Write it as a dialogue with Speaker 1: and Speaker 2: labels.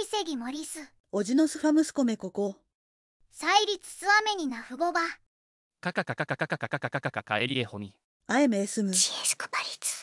Speaker 1: イセギモリス
Speaker 2: オジのスファムスコメこ。こ
Speaker 1: サイリツスアメニナフゴバ
Speaker 3: カカカカカカカカカカカカカエリエホニ
Speaker 2: アエメエスム
Speaker 1: チエスクパリツ